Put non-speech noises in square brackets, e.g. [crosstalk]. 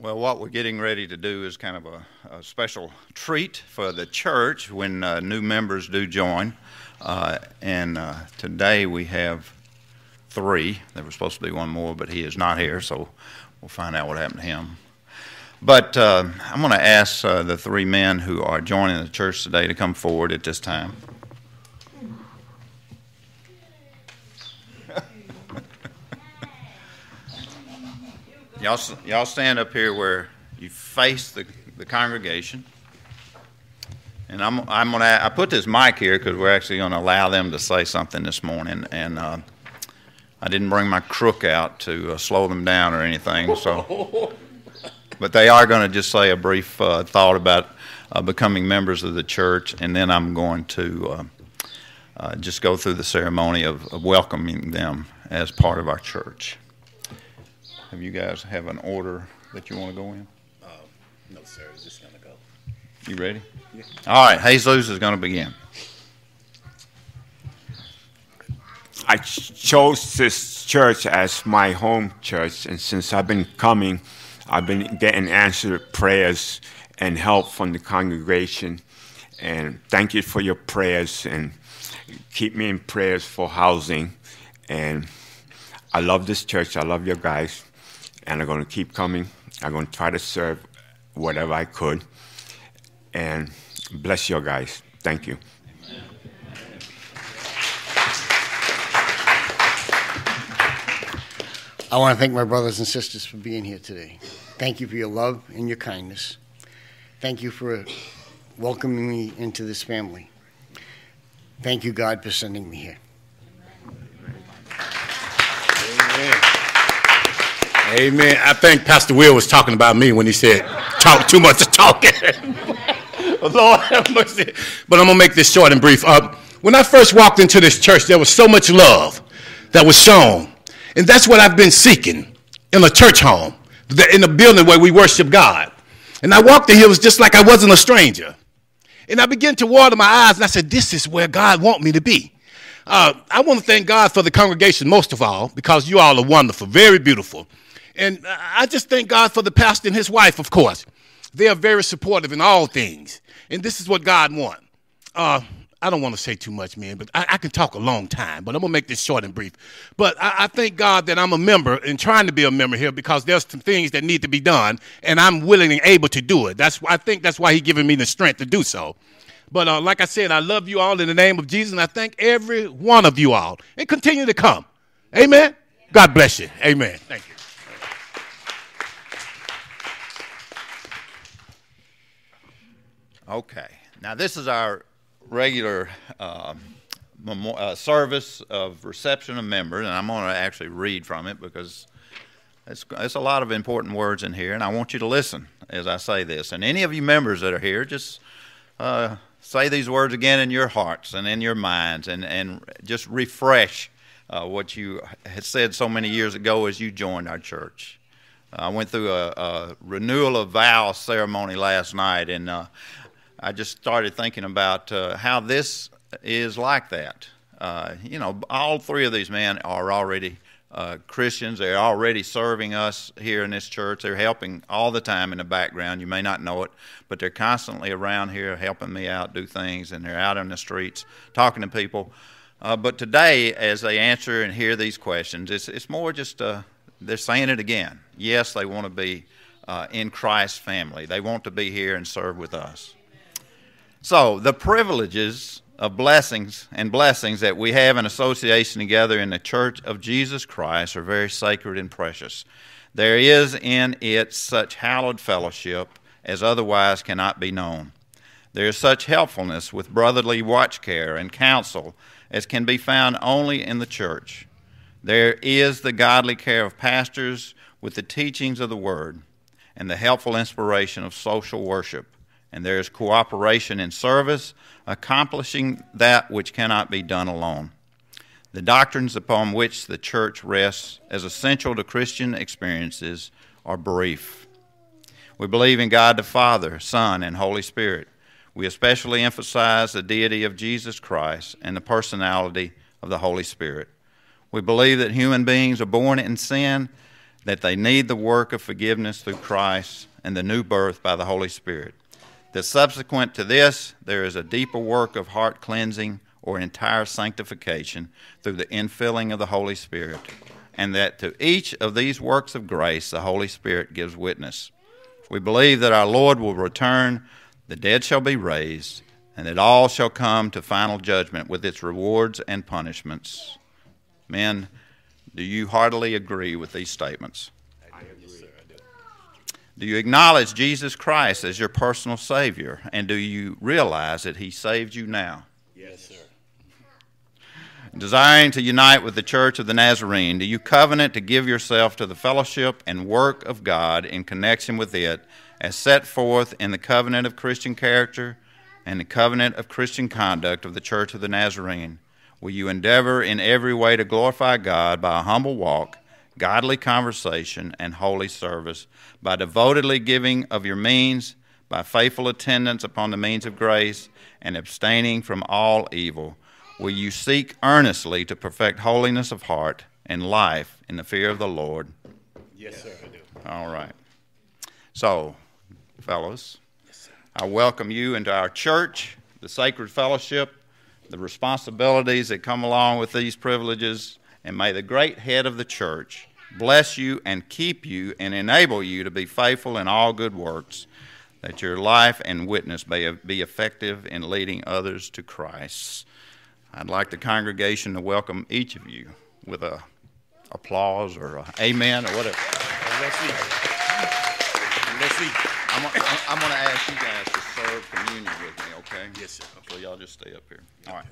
Well, what we're getting ready to do is kind of a, a special treat for the church when uh, new members do join. Uh, and uh, today we have three. There was supposed to be one more, but he is not here, so we'll find out what happened to him. But uh, I'm going to ask uh, the three men who are joining the church today to come forward at this time. Y'all, y'all stand up here where you face the, the congregation. And I'm, I'm going to, I put this mic here because we're actually going to allow them to say something this morning. And uh, I didn't bring my crook out to uh, slow them down or anything. So, [laughs] but they are going to just say a brief uh, thought about uh, becoming members of the church, and then I'm going to uh, uh, just go through the ceremony of, of welcoming them as part of our church. Have you guys have an order that you want to go in? Um, no, sir. It's just gonna go. You ready? Yeah. All right, Jesus is going to begin. I ch- chose this church as my home church, and since I've been coming, I've been getting answered prayers and help from the congregation. And thank you for your prayers, and keep me in prayers for housing. And I love this church. I love your guys, and I'm going to keep coming. I'm going to try to serve whatever I could. And bless your guys. Thank you. I want to thank my brothers and sisters for being here today. Thank you for your love and your kindness. Thank you for welcoming me into this family. Thank you, God, for sending me here. Amen. I think Pastor Will was talking about me when he said, talk too much talking. [laughs] [laughs] Lord have mercy. But I'm going to make this short and brief. Uh, when I first walked into this church, there was so much love that was shown. And that's what I've been seeking in a church home, in a building where we worship God. And I walked in here, it was just like I wasn't a stranger. And I began to water my eyes, and I said, This is where God wants me to be. Uh, I want to thank God for the congregation most of all, because you all are wonderful, very beautiful. And I just thank God for the pastor and his wife, of course. They are very supportive in all things. And this is what God wants. Uh, I don't want to say too much, man, but I, I, can talk a long time, but I'm going to make this short and brief. But I, I, thank God that I'm a member and trying to be a member here because there's some things that need to be done, and I'm willing and able to do it. That's I think that's why He's giving me the strength to do so. But uh, like I said, I love you all in the name of Jesus, and I thank every one of you all. And continue to come. Amen. God bless you. Amen. Thank you. Okay. Now, this is our regular uh, uh, service of reception of members, and I'm going to actually read from it because it's, it's a lot of important words in here, and I want you to listen as I say this. And any of you members that are here, just uh, say these words again in your hearts and in your minds, and, and just refresh uh, what you had said so many years ago as you joined our church. I went through a, a renewal of vows ceremony last night, and uh, I just started thinking about uh, how this is like that. Uh, you know, all three of these men are already uh, Christians. They're already serving us here in this church. They're helping all the time in the background. You may not know it, but they're constantly around here helping me out do things, and they're out on the streets talking to people. Uh, but today, as they answer and hear these questions, it's, it's more just uh, they're saying it again. Yes, they want to be uh, in Christ's family, they want to be here and serve with us. So, the privileges of blessings and blessings that we have in association together in the church of Jesus Christ are very sacred and precious. There is in it such hallowed fellowship as otherwise cannot be known. There is such helpfulness with brotherly watch care and counsel as can be found only in the church. There is the godly care of pastors with the teachings of the word and the helpful inspiration of social worship and there is cooperation in service, accomplishing that which cannot be done alone. The doctrines upon which the church rests as essential to Christian experiences are brief. We believe in God the Father, Son, and Holy Spirit. We especially emphasize the deity of Jesus Christ and the personality of the Holy Spirit. We believe that human beings are born in sin that they need the work of forgiveness through Christ and the new birth by the Holy Spirit. That subsequent to this, there is a deeper work of heart cleansing or entire sanctification through the infilling of the Holy Spirit, and that to each of these works of grace the Holy Spirit gives witness. We believe that our Lord will return, the dead shall be raised, and that all shall come to final judgment with its rewards and punishments. Men, do you heartily agree with these statements? Do you acknowledge Jesus Christ as your personal Savior? And do you realize that He saved you now? Yes, sir. Desiring to unite with the Church of the Nazarene, do you covenant to give yourself to the fellowship and work of God in connection with it as set forth in the covenant of Christian character and the covenant of Christian conduct of the Church of the Nazarene? Will you endeavor in every way to glorify God by a humble walk, godly conversation, and holy service, by devotedly giving of your means, by faithful attendance upon the means of grace, and abstaining from all evil? Will you seek earnestly to perfect holiness of heart and life in the fear of the Lord? Yes, sir, I do. All right. So, fellows, I welcome you into our church, the sacred fellowship, the responsibilities that come along with these privileges, and may the great head of the church bless you and keep you and enable you to be faithful in all good works, that your life and witness may be effective in leading others to Christ. I'd like the congregation to welcome each of you with a applause or a amen or whatever. Let's see. Let's see. I'm, I'm, I'm going to ask you guys to serve communion with me, okay? Yes, sir. So y'all just stay up here. All right.